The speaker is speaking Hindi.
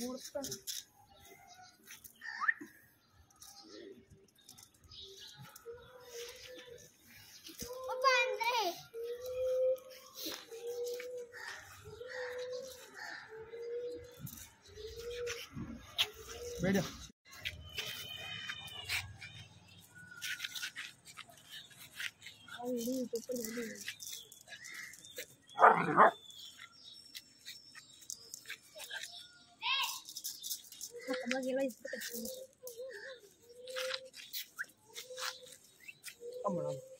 morta. Opa, André! बैठ जा Acaba Vamos, vamos.